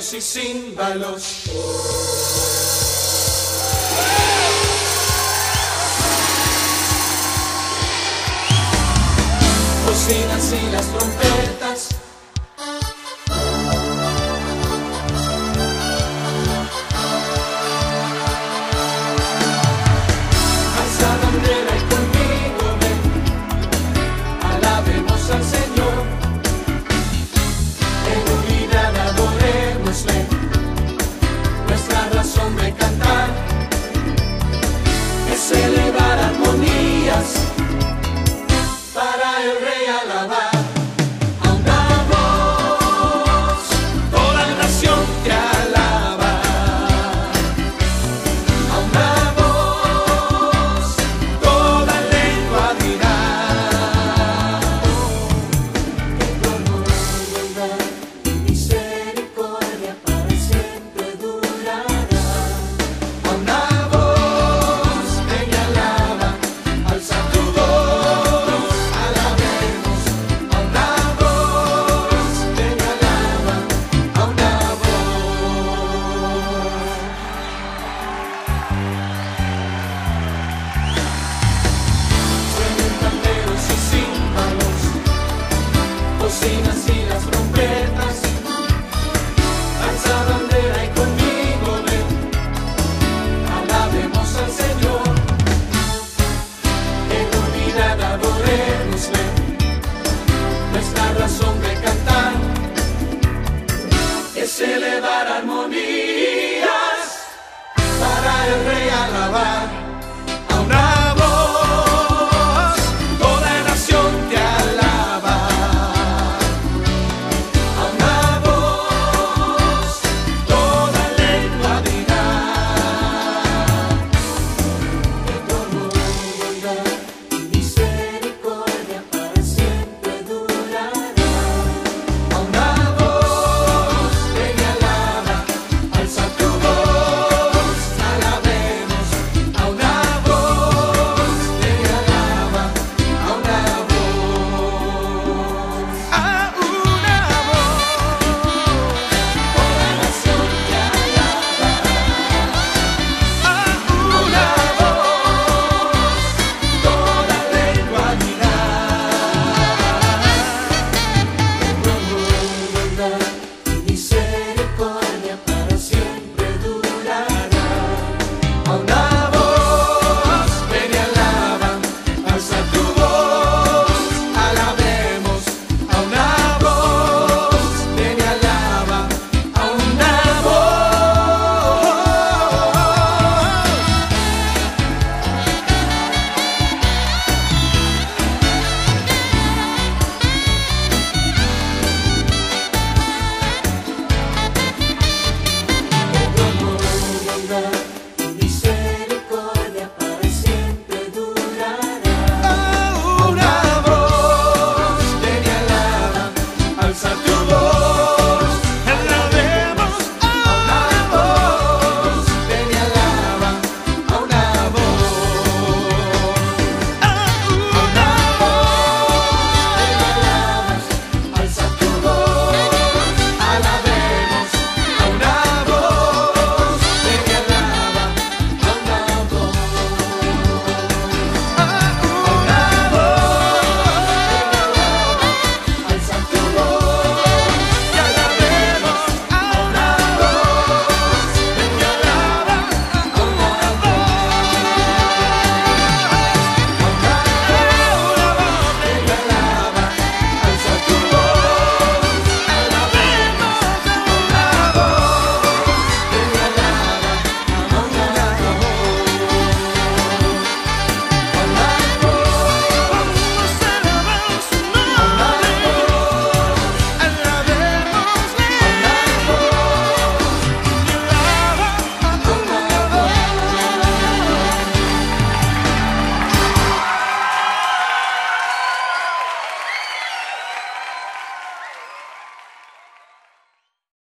y címbalos. Bocinas y las trompetas. excelente.